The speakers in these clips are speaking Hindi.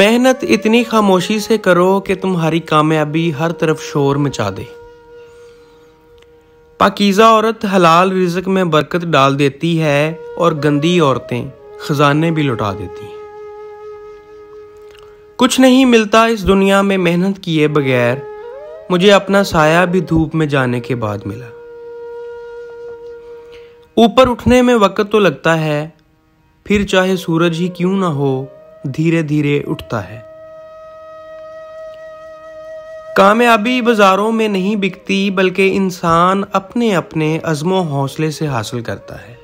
मेहनत इतनी खामोशी से करो कि तुम्हारी कामयाबी हर तरफ़ शोर मचा दे। पाकिज़ा औरत हलाल रिजक में बरकत डाल देती है और गंदी औरतें खजाने भी लुटा देती हैं। कुछ नहीं मिलता इस दुनिया में मेहनत किए बगैर, मुझे अपना साया भी धूप में जाने के बाद मिला। ऊपर उठने में वक्त तो लगता है, फिर चाहे सूरज ही क्यों ना हो धीरे धीरे उठता है। कामयाबी बाजारों में नहीं बिकती, बल्कि इंसान अपने अपने अज़मो हौसले से हासिल करता है।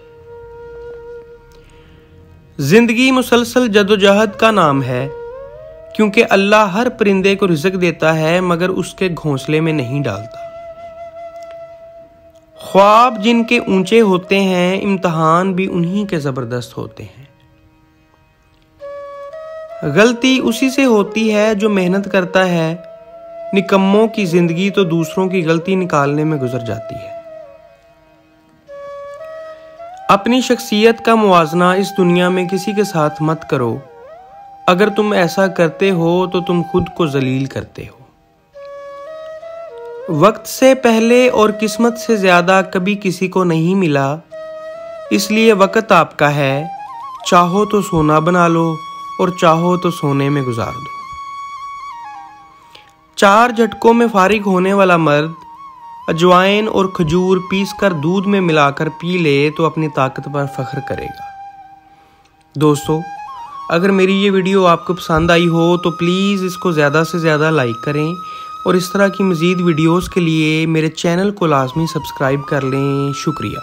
ज़िंदगी मुसलसल जदोजहद का नाम है, क्योंकि अल्लाह हर परिंदे को रिजक देता है, मगर उसके घोंसले में नहीं डालता। ख्वाब जिनके ऊँचे होते हैं, इम्तहान भी उन्हीं के ज़बरदस्त होते हैं। गलती उसी से होती है जो मेहनत करता है। निकम्मों की ज़िंदगी तो दूसरों की गलती निकालने में गुजर जाती है। अपनी शख्सियत का मुआजना इस दुनिया में किसी के साथ मत करो। अगर तुम ऐसा करते हो तो तुम खुद को जलील करते हो। वक्त से पहले और किस्मत से ज़्यादा कभी किसी को नहीं मिला। इसलिए वक्त आपका है। चाहो तो सोना बना लो। और चाहो तो सोने में गुजार दो। चार झटकों में फारिग होने वाला मर्द अजवाइन और खजूर पीस कर दूध में मिलाकर पी ले तो अपनी ताकत पर फख्र करेगा। दोस्तों, अगर मेरी ये वीडियो आपको पसंद आई हो तो प्लीज़ इसको ज़्यादा से ज़्यादा लाइक करें और इस तरह की मज़ीद वीडियोस के लिए मेरे चैनल को लाजमी सब्सक्राइब कर लें। शुक्रिया।